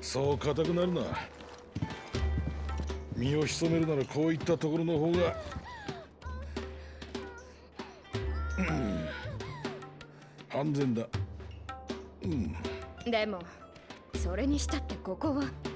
そう硬くなるな。身を潜めるならこういったところの方が、うん、安全だ。うん。でもそれにしたってここは。